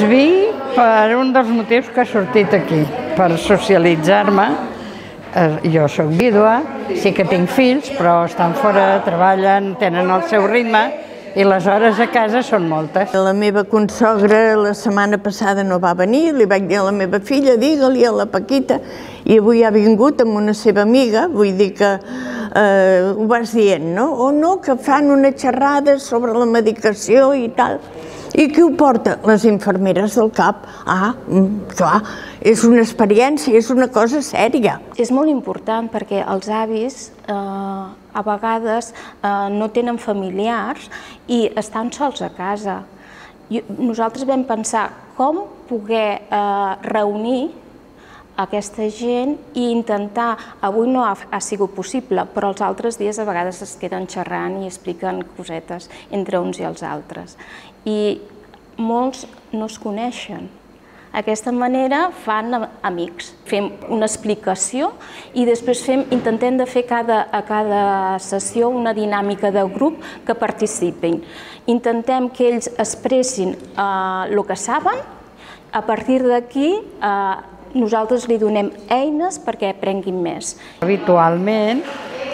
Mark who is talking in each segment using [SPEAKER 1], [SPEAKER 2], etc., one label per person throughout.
[SPEAKER 1] Vi per un dels motius que he sortit aquí, per socialitzar-me. Eh, Jo sóc vídua, sí que tinc fills, però estan fora, treballen, tenen el seu ritme i les hores a casa són moltes.
[SPEAKER 2] La meva consogra la setmana passada no va venir, li vaig dir a la meva filla, digue-li a la Paquita, i avui ha vingut amb una seva amiga, vull dir que eh, ho vas dient, no? O no, que fan una xerrada sobre la medicació i tal. I qui ho porta? Les infermeres del CAP. Ah, mm, clar, és una experiència, és una cosa sèria.
[SPEAKER 3] És molt important perquè els avis eh, a vegades eh, no tenen familiars i estan sols a casa. Nosaltres vam pensar com poder eh, reunir aquesta gent i intentar, avui no ha, ha sigut possible, però els altres dies a vegades es queden xerrant i expliquen cosetes entre uns i els altres. I molts no es coneixen. D'aquesta manera fan amics. Fem una explicació i després fem, intentem de fer cada, a cada sessió una dinàmica de grup que participin. Intentem que ells expressin eh, el que saben, a partir d'aquí eh, nosaltres li donem eines perquè aprenguin més.
[SPEAKER 1] Habitualment,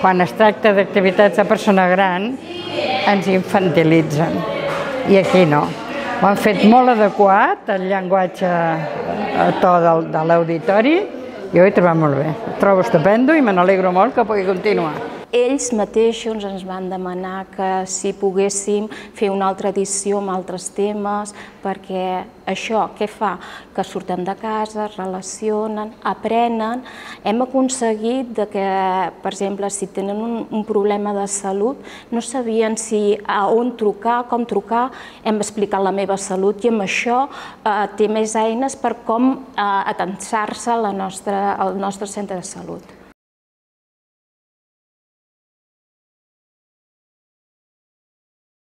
[SPEAKER 1] quan es tracta d'activitats de persona gran, ens infantilitzen. I aquí no. Ho han fet molt adequat, el llenguatge a to del, de l'auditori, ho he trobat molt bé. Ho trobo estupendo i me n'alegro molt que pugui continuar.
[SPEAKER 3] Ells mateixos ens van demanar que si poguéssim fer una altra edició amb altres temes, perquè això què fa? Que surten de casa, es relacionen, aprenen. Hem aconseguit de que, per exemple, si tenen un, un problema de salut, no sabien si a on trucar, com trucar, hem explicat la meva salut i amb això eh, té més eines per com eh, atensar-se al nostre centre de salut.